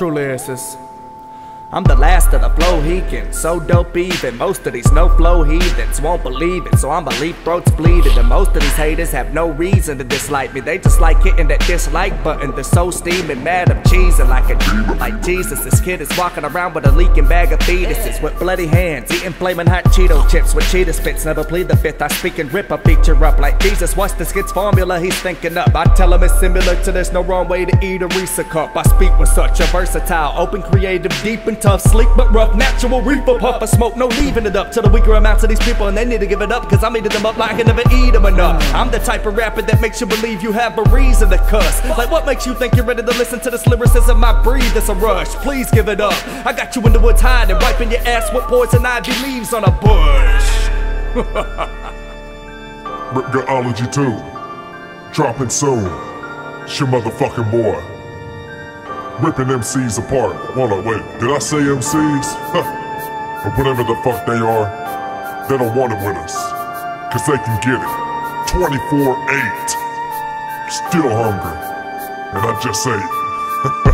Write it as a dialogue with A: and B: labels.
A: Tru lyricist. I'm the last of the flow heekins, so dope even. Most of these no flow heathens won't believe it, so I'ma leave throats bleeding. And most of these haters have no reason to dislike me. They just like hitting that dislike button. They're so steaming, mad I'm cheesing like a like Jesus. This kid is walking around with a leaking bag of fetuses with bloody hands, eating flaming hot Cheeto chips with cheetah spits. Never plead the fifth. I speak and rip a feature up like Jesus. What's this kid's formula? He's thinking up. I tell him it's similar to there's no wrong way to eat a Reese's cup. I speak with such a versatile, open, creative, deep and tough, sleek but rough, natural reefer puff of smoke, no leaving it up to the weaker amounts of these people, and they need to give it up because I'm eating them up like I can never eat them enough. I'm the type of rapper that makes you believe you have a reason to cuss. Like what makes you think you're ready to listen to this lyricist my breathe? It's a rush. Please give it up. I got you in the woods hiding, wiping your ass with poison ivy leaves on a bush.
B: Ripgutology 2. Dropping soon. It's your motherfucking boy ripping MCs apart. Hold on, wait, did I say MCs? or whatever the fuck they are, they don't want it with us. Cause they can get it. 24-8. Still hungry. And I just say,